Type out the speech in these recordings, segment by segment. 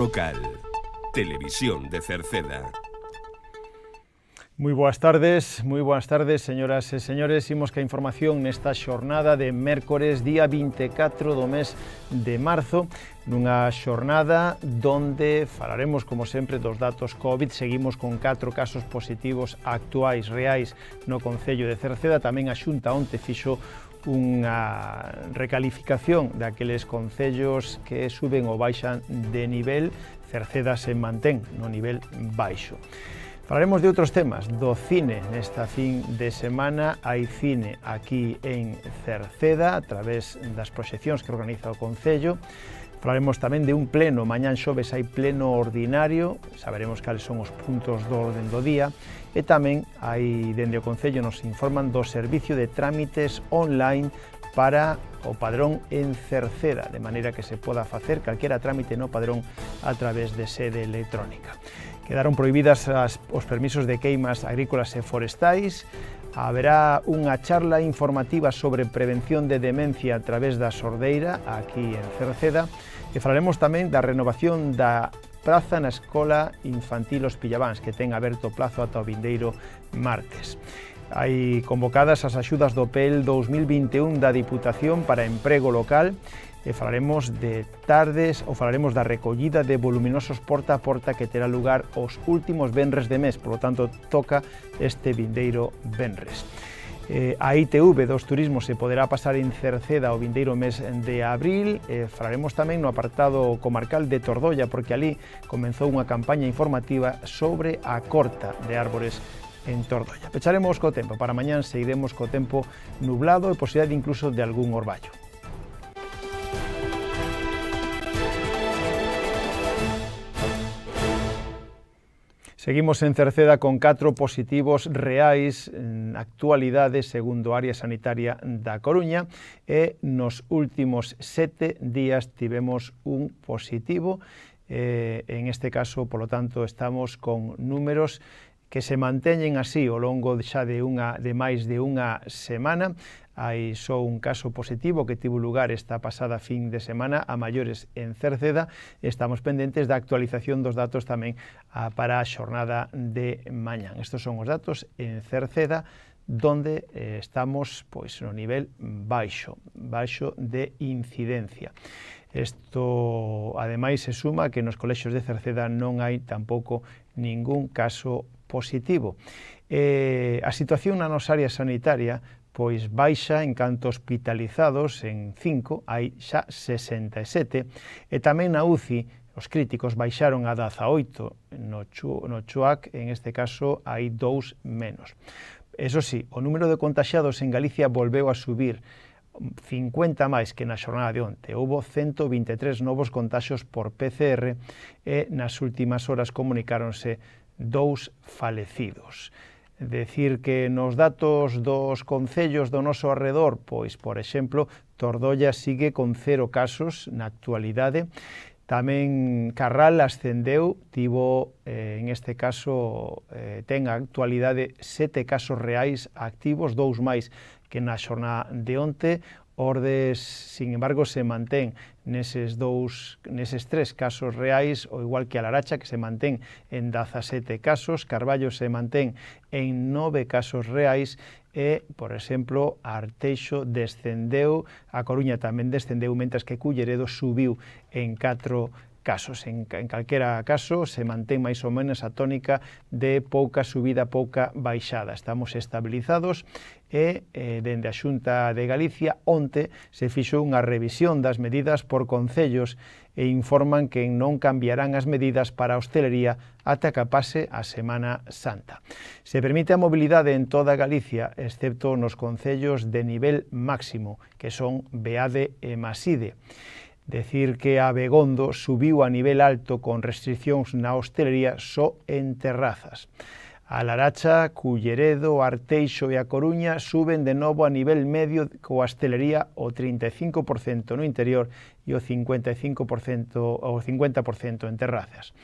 local. Televisión de Cerceda. Moi boas tardes, moi boas tardes, señoras e señores. Imos que a información nesta xornada de mércores, día 24 do mes de marzo, nunha xornada donde falaremos, como sempre, dos datos COVID. Seguimos con 4 casos positivos actuais reais no Concello de Cerceda. Tamén a Xunta onte fixo unha recalificación daqueles concellos que suben ou baixan de nivel, Cerceda se mantén no nivel baixo. Falaremos de outros temas, do cine. Nesta fin de semana hai cine aquí en Cerceda a través das proxeccións que organiza o Concello Falaremos tamén de un pleno, mañán xoves hai pleno ordinario, saberemos cales son os puntos do orden do día, e tamén hai dende o Concello nos informan do servicio de trámites online para o padrón en Cerceda, de maneira que se poda facer calquera trámite no padrón a través de sede electrónica. Quedaron prohibidas as, os permisos de queimas agrícolas e forestais, Haberá unha charla informativa sobre prevención de demencia a través da sordeira aquí en Cerceda e falaremos tamén da renovación da praza na Escola Infantil Os Pillavans que ten aberto plazo ata o vindeiro martes. Hai convocadas as axudas do PEL 2021 da Diputación para emprego local e falaremos de tardes ou falaremos da recollida de voluminosos porta a porta que terá lugar os últimos venres de mes, polo tanto toca este vindeiro venres. Eh, a ITV dos turismos se poderá pasar en Cerceda o vindeiro mes de abril. Eh, falaremos tamén no apartado comarcal de Tordolla, porque ali comenzou unha campaña informativa sobre a corta de árbores en Tordolla. Pecharemos co tempo, para mañán seguiremos co tempo nublado e posibilidade incluso de algún orballo. Seguimos en Cerceda con catro positivos reais en actualidade segundo a área sanitaria da Coruña e nos últimos sete días tivemos un positivo. Eh, en este caso, polo tanto, estamos con números que se manteñen así ao longo xa de, unha, de máis de unha semana. Hai só un caso positivo que tivo lugar esta pasada fin de semana a maiores en Cerceda. Estamos pendentes da actualización dos datos tamén a, para a xornada de mañán. Estos son os datos en Cerceda donde eh, estamos pois no nivel baixo, baixo de incidencia. Isto, ademais, se suma que nos colexos de Cerceda non hai tampouco ningún caso positivo. Eh, a situación na nosa área sanitaria pois baixa en canto hospitalizados en 5, hai xa 67, e tamén na UCI os críticos baixaron a 18, no, Chu, no Chuac en este caso hai dous menos. Eso sí, o número de contaxados en Galicia volveu a subir 50 máis que na xornada de onte. Houbo 123 novos contaxios por PCR e nas últimas horas comunicáronse dous falecidos decir que nos datos dos concellos do noso arredor, pois, por exemplo, Tordolla sigue con cero casos na actualidade, Tamén Carral ascendeu, tivo, eh, en este caso, eh, ten a actualidade sete casos reais activos, dous máis que na xornada de onte, ordes, sin embargo, se mantén neses dous, neses tres casos reais, o igual que a Laracha, que se mantén en 17 casos, Carballo se mantén en nove casos reais, e, por exemplo, Arteixo descendeu, a Coruña tamén descendeu, mentras que Culleredo subiu en 4 casos. En, en calquera caso, se mantén máis ou menos a tónica de pouca subida, pouca baixada. Estamos estabilizados e eh, dende a Xunta de Galicia onte se fixou unha revisión das medidas por concellos e informan que non cambiarán as medidas para a hostelería ata que pase a Semana Santa. Se permite a mobilidade en toda Galicia, excepto nos concellos de nivel máximo, que son Beade e Maside. Decir que a Begondo subiu a nivel alto con restriccións na hostelería só en terrazas. A Laracha, Culleredo, Arteixo e A Coruña suben de novo a nivel medio coa hostelería o 35% no interior e o 55% o 50% en terrazas.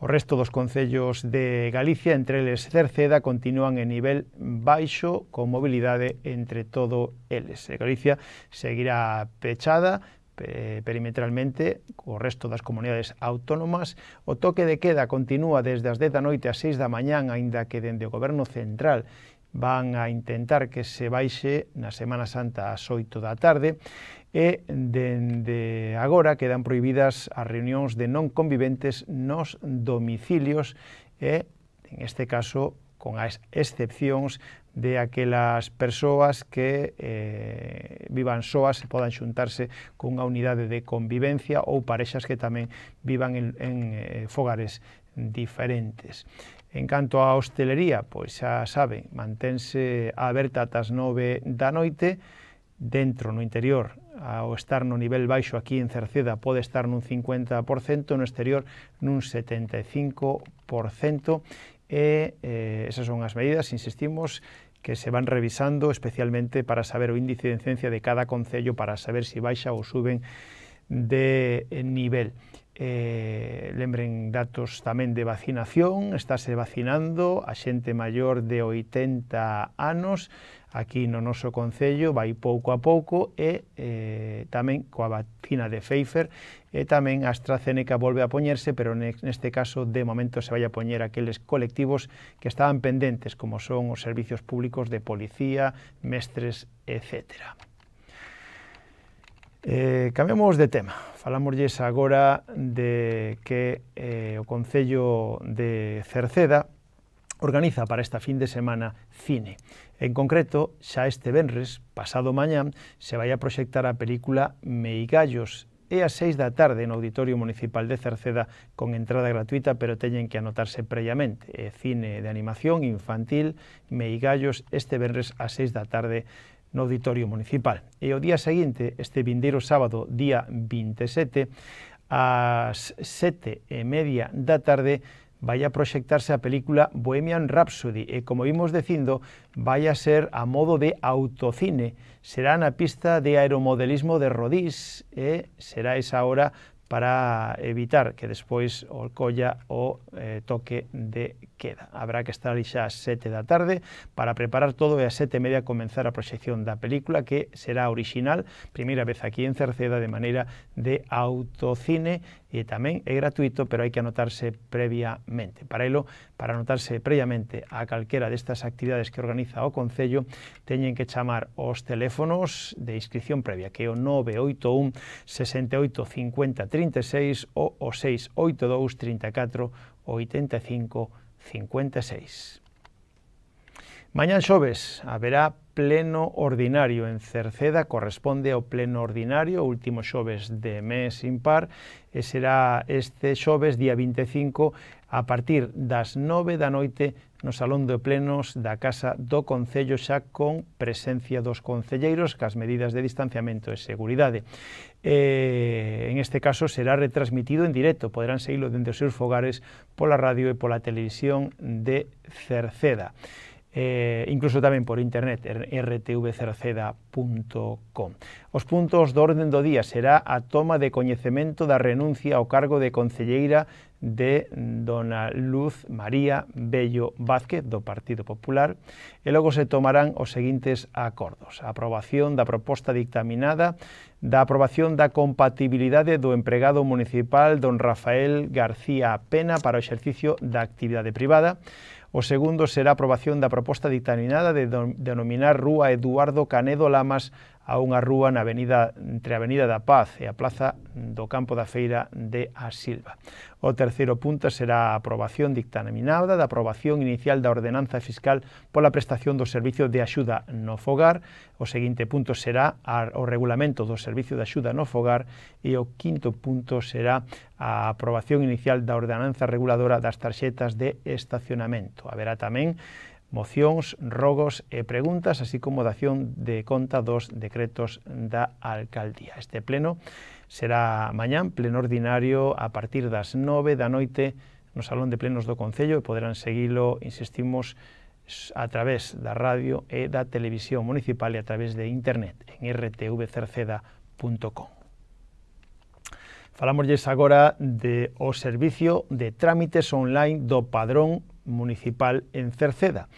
O resto dos concellos de Galicia, entre eles Cerceda, continúan en nivel baixo con mobilidade entre todo eles. Galicia seguirá pechada, Eh, perimetralmente co resto das comunidades autónomas. O toque de queda continúa desde as 10 da noite ás 6 da mañán, aínda que dende o Goberno Central van a intentar que se baixe na Semana Santa ás 8 da tarde e dende agora quedan prohibidas as reunións de non conviventes nos domicilios e, en este caso, con as excepcións de aquelas persoas que eh, vivan soas e podan xuntarse cunha unidade de convivencia ou parexas que tamén vivan en, en eh, fogares diferentes. En canto á hostelería, pois xa saben, mantense aberta ata as 9 da noite, dentro, no interior, ao estar no nivel baixo aquí en Cerceda pode estar nun 50%, no exterior nun 75% e eh, esas son as medidas, insistimos, que se van revisando especialmente para saber o índice de incidencia de cada concello para saber se si baixa ou suben de eh, nivel. Eh, lembren datos tamén de vacinación, estáse vacinando a xente maior de 80 anos, aquí no noso Concello vai pouco a pouco e eh, tamén coa vacina de Pfeiffer, e tamén a AstraZeneca volve a poñerse, pero neste caso de momento se vai a poñer aqueles colectivos que estaban pendentes, como son os servicios públicos de policía, mestres, etcétera. Eh, cambiamos de tema. Falámoslles agora de que eh, o Concello de Cerceda organiza para esta fin de semana cine. En concreto, xa este venres, pasado mañán, se vai a proxectar a película Meigallos, e as seis da tarde no Auditorio Municipal de Cerceda con entrada gratuita, pero teñen que anotarse previamente. E cine de animación infantil, Meigallos, este venres ás seis da tarde no Auditorio Municipal. E o día seguinte, este vindeiro sábado, día 27, ás sete e media da tarde, vai a proxectarse a película Bohemian Rhapsody e, como vimos dicindo, vai a ser a modo de autocine. Será na pista de aeromodelismo de Rodís e será esa hora para evitar que despois o colla o eh, toque de queda. Habrá que estar ali xa ás sete da tarde para preparar todo e ás sete e media comenzar a proxección da película que será original, primeira vez aquí en Cerceda de maneira de autocine e tamén é gratuito, pero hai que anotarse previamente. Para ilo, para anotarse previamente a calquera destas actividades que organiza o Concello, teñen que chamar os teléfonos de inscripción previa, que é o 981 68 50 36 ou o 682 34 85 56. Mañán xoves haberá pleno ordinario en Cerceda corresponde ao pleno ordinario, o último xoves de mes impar, e será este xoves, día 25, a partir das 9 da noite no Salón de Plenos da Casa do Concello xa con presencia dos concelleiros cas medidas de distanciamento e seguridade. Eh, en este caso será retransmitido en directo, poderán seguirlo dende os seus fogares pola radio e pola televisión de Cerceda eh, incluso tamén por internet, er, rtvcerceda.com. Os puntos do orden do día será a toma de coñecemento da renuncia ao cargo de Concelleira de dona Luz María Bello Vázquez do Partido Popular e logo se tomarán os seguintes acordos. A aprobación da proposta dictaminada da aprobación da compatibilidade do empregado municipal don Rafael García Pena para o exercicio da actividade privada. O segundo será a aprobación da proposta dictaminada de denominar Rúa Eduardo Canedo Lamas a unha rúa na avenida, entre a Avenida da Paz e a Plaza do Campo da Feira de A Silva. O terceiro punto será a aprobación dictaminada da aprobación inicial da ordenanza fiscal pola prestación do servicio de axuda no fogar. O seguinte punto será o regulamento do servicio de axuda no fogar e o quinto punto será a aprobación inicial da ordenanza reguladora das tarxetas de estacionamento. Haberá tamén mocións, rogos e preguntas, así como dación de conta dos decretos da Alcaldía. Este pleno será mañán, pleno ordinario, a partir das 9 da noite no Salón de Plenos do Concello e poderán seguilo, insistimos, a través da radio e da televisión municipal e a través de internet en rtvcerceda.com. Falámoslles agora de o servicio de trámites online do Padrón municipal en Cerceda.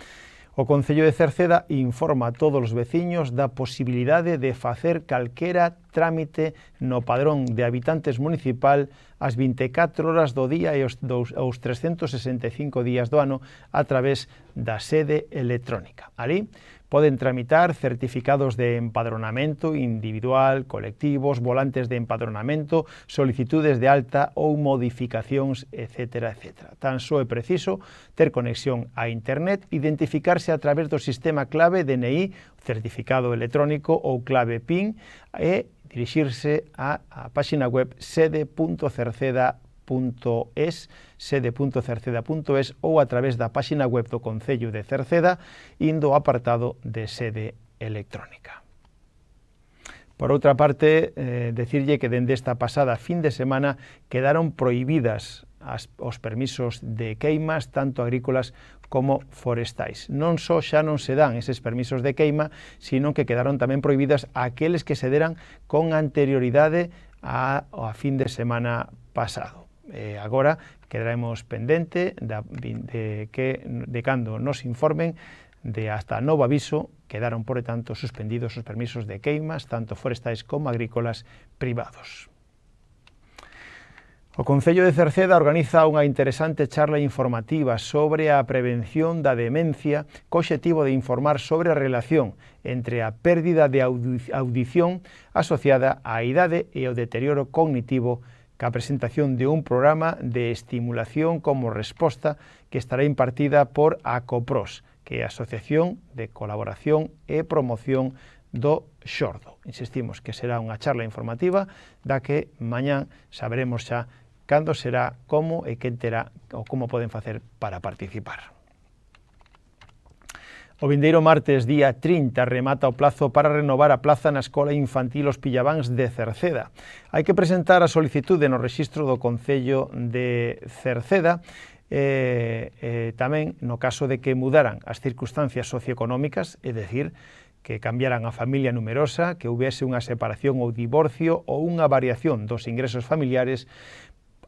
O Concello de Cerceda informa a todos os veciños da posibilidade de facer calquera trámite no padrón de habitantes municipal as 24 horas do día e os, dos, os 365 días do ano a través da sede electrónica. Ali Poden tramitar certificados de empadronamento individual, colectivos, volantes de empadronamento, solicitudes de alta ou modificacións, etc. etc. Tan só é preciso ter conexión a internet, identificarse a través do sistema clave DNI, certificado electrónico ou clave PIN e dirixirse á, á páxina web sede.cerceda.com sede.cerceda.es, sede.cerceda.es ou a través da páxina web do Concello de Cerceda, indo ao apartado de sede electrónica. Por outra parte, eh, decirlle que dende esta pasada fin de semana quedaron prohibidas as, os permisos de queimas, tanto agrícolas como forestais. Non só xa non se dan eses permisos de queima, sino que quedaron tamén prohibidas aqueles que se deran con anterioridade a, a fin de semana pasado eh, agora quedaremos pendente da, de, que, de cando nos informen de hasta novo aviso quedaron, por tanto, suspendidos os permisos de queimas, tanto forestais como agrícolas privados. O Concello de Cerceda organiza unha interesante charla informativa sobre a prevención da demencia co objetivo de informar sobre a relación entre a pérdida de audición asociada á idade e o deterioro cognitivo ca presentación de un programa de estimulación como resposta que estará impartida por ACOPROS, que é a Asociación de Colaboración e Promoción do Xordo. Insistimos que será unha charla informativa da que mañán saberemos xa cando será, como e quen terá ou como poden facer para participar. O vindeiro martes día 30 remata o plazo para renovar a plaza na Escola Infantil Os Pillabáns de Cerceda. Hai que presentar a solicitude no rexistro do Concello de Cerceda e eh, eh, tamén no caso de que mudaran as circunstancias socioeconómicas, é dicir, que cambiaran a familia numerosa, que houvese unha separación ou divorcio ou unha variación dos ingresos familiares,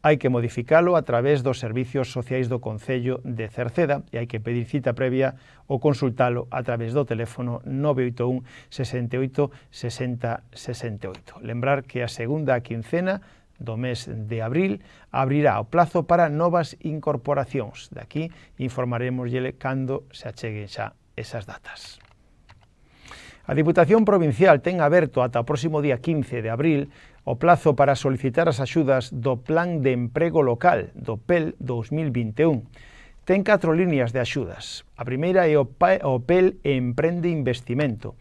hai que modificalo a través dos servicios sociais do Concello de Cerceda e hai que pedir cita previa ou consultalo a través do teléfono 981 68 60 68. Lembrar que a segunda quincena do mes de abril abrirá o plazo para novas incorporacións. De aquí informaremos cando se acheguen xa esas datas. A Diputación Provincial ten aberto ata o próximo día 15 de abril O plazo para solicitar as axudas do Plan de Emprego Local do PEL 2021 ten catro líneas de axudas. A primeira é o PEL Emprende Investimento,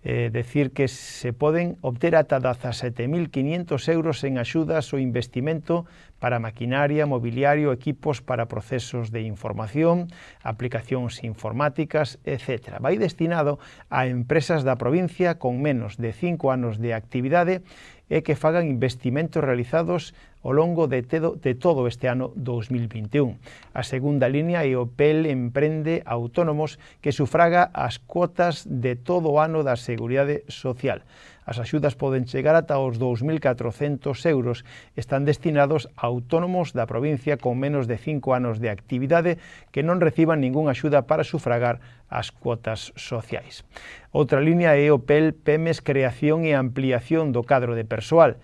eh, decir que se poden obter ata 17.500 euros en axudas ou investimento para maquinaria, mobiliario, equipos para procesos de información, aplicacións informáticas, etc. Vai destinado a empresas da provincia con menos de 5 anos de actividade e que fagan investimentos realizados ao longo de, tedo, de todo este ano 2021. A segunda línea é o PEL emprende autónomos que sufraga as cuotas de todo o ano da Seguridade Social. As axudas poden chegar ata os 2.400 euros. Están destinados a autónomos da provincia con menos de 5 anos de actividade que non reciban ningunha axuda para sufragar as cuotas sociais. Outra liña é o PEL PEMES Creación e Ampliación do Cadro de Persoal.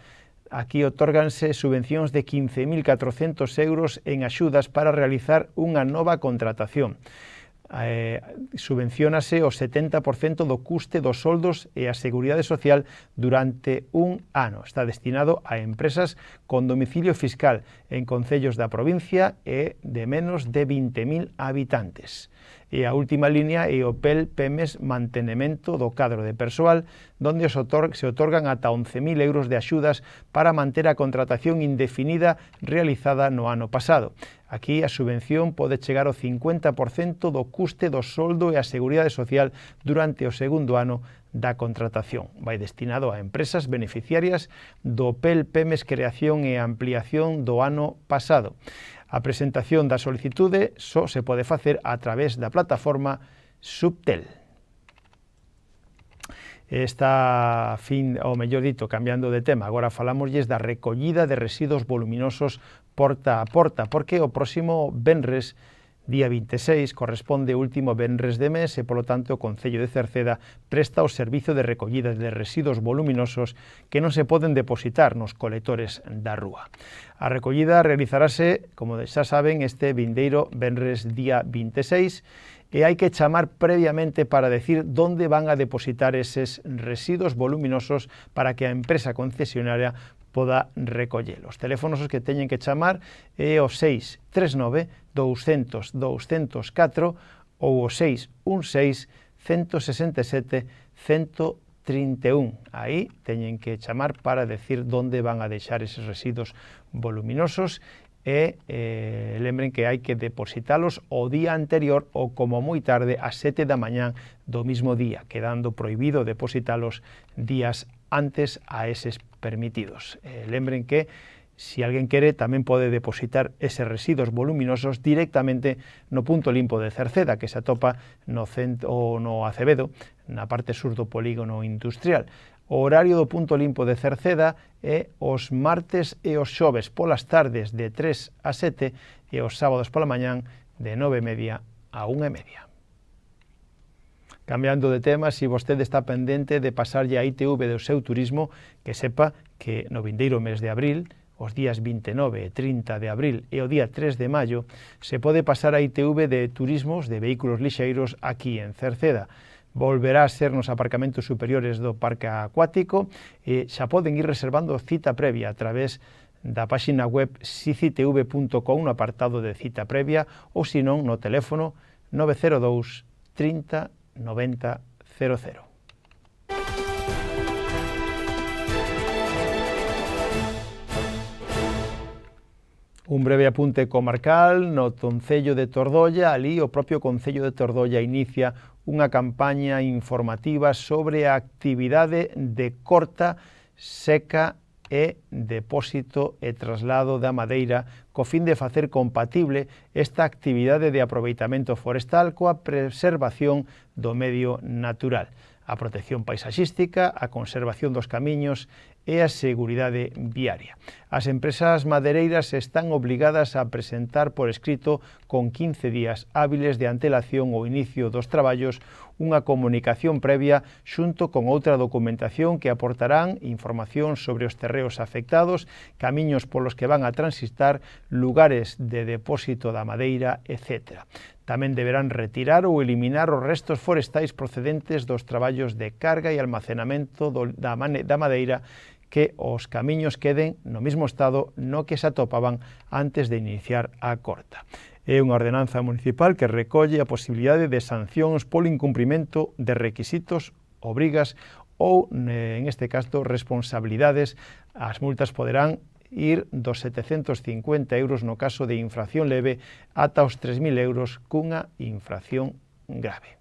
Aquí otórganse subvencións de 15.400 euros en axudas para realizar unha nova contratación eh, subvencionase o 70% do custe dos soldos e a Seguridade Social durante un ano. Está destinado a empresas con domicilio fiscal en concellos da provincia e de menos de 20.000 habitantes. E a última liña é o PEL PEMES mantenimento do cadro de persoal, donde os se otorgan ata 11.000 euros de axudas para manter a contratación indefinida realizada no ano pasado. Aquí a subvención pode chegar ao 50% do custe do soldo e a seguridade social durante o segundo ano da contratación. Vai destinado a empresas beneficiarias do PEL PEMES creación e ampliación do ano pasado. A presentación da solicitude só se pode facer a través da plataforma Subtel. Esta fin, ou mellor dito, cambiando de tema, agora falámoslles da recollida de residuos voluminosos porta a porta, porque o próximo Benres día 26, corresponde último venres de mes e, polo tanto, o Concello de Cerceda presta o servizo de recollida de residuos voluminosos que non se poden depositar nos colectores da rúa. A recollida realizarase, como xa saben, este vindeiro venres día 26 e hai que chamar previamente para decir onde van a depositar eses residuos voluminosos para que a empresa concesionaria poda recollelos. Teléfonos os que teñen que chamar é o 639 200 204 ou o 616 167 131. Aí teñen que chamar para decir onde van a deixar eses residuos voluminosos e eh, lembren que hai que depositalos o día anterior ou como moi tarde a 7 da mañán do mismo día, quedando prohibido depositalos días antes a eses permitidos. Eh, lembren que si alguén quere, tamén pode depositar eses residuos voluminosos directamente no punto limpo de Cerceda, que se atopa no centro no Acevedo, na parte sur do polígono industrial. O horario do punto limpo de Cerceda é os martes e os xoves polas tardes de 3 a 7 e os sábados pola mañán de 9 e media a 1 e media. Cambiando de tema, se si vostede está pendente de pasarlle a ITV do seu turismo, que sepa que no vindeiro mes de abril, os días 29 e 30 de abril e o día 3 de maio, se pode pasar a ITV de turismos de vehículos lixeiros aquí en Cerceda. Volverá a ser nos aparcamentos superiores do parque acuático e xa poden ir reservando cita previa a través da páxina web sicitv.com no apartado de cita previa ou, sinón, no teléfono 902 30 9000. Un breve apunte comarcal, no Concello de Tordolla, ali o propio Concello de Tordolla inicia unha campaña informativa sobre a actividade de corta, seca e depósito e traslado da madeira co fin de facer compatible esta actividade de aproveitamento forestal coa preservación do medio natural. A protección paisaxística, a conservación dos camiños e a seguridade viaria. As empresas madeireiras están obrigadas a presentar por escrito con 15 días hábiles de antelación ao inicio dos traballos unha comunicación previa xunto con outra documentación que aportarán información sobre os terreos afectados, camiños polos que van a transitar, lugares de depósito da madeira, etc. Tamén deberán retirar ou eliminar os restos forestais procedentes dos traballos de carga e almacenamento da madeira que os camiños queden no mesmo estado no que se atopaban antes de iniciar a corta. É unha ordenanza municipal que recolle a posibilidade de sancións polo incumprimento de requisitos, obrigas ou, en este caso, responsabilidades. As multas poderán ir dos 750 euros no caso de infracción leve ata os 3.000 euros cunha infracción grave.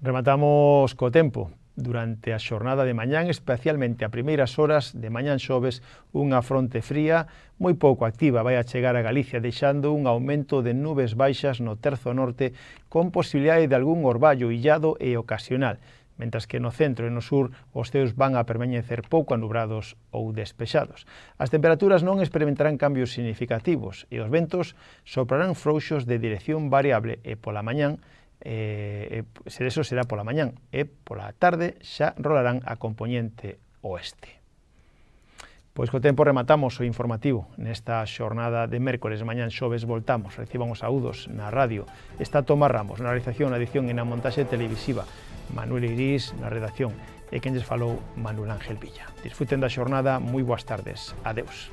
Rematamos co tempo. Durante a xornada de mañán, especialmente a primeiras horas de mañán xoves, unha fronte fría moi pouco activa vai a chegar a Galicia deixando un aumento de nubes baixas no terzo norte con posibilidade de algún orballo illado e ocasional, mentras que no centro e no sur os ceos van a permanecer pouco anubrados ou despexados. As temperaturas non experimentarán cambios significativos e os ventos soprarán frouxos de dirección variable e pola mañán eh, eh se eso será pola mañán eh, e pola tarde xa rolarán a componente oeste. Pois co tempo rematamos o informativo nesta xornada de mércores, mañán xoves voltamos, reciban os saúdos na radio. Está Tomás Ramos na realización, na edición e na montaxe televisiva, Manuel Iris na redacción e quen lles falou Manuel Ángel Villa. Disfruten da xornada, moi boas tardes, adeus.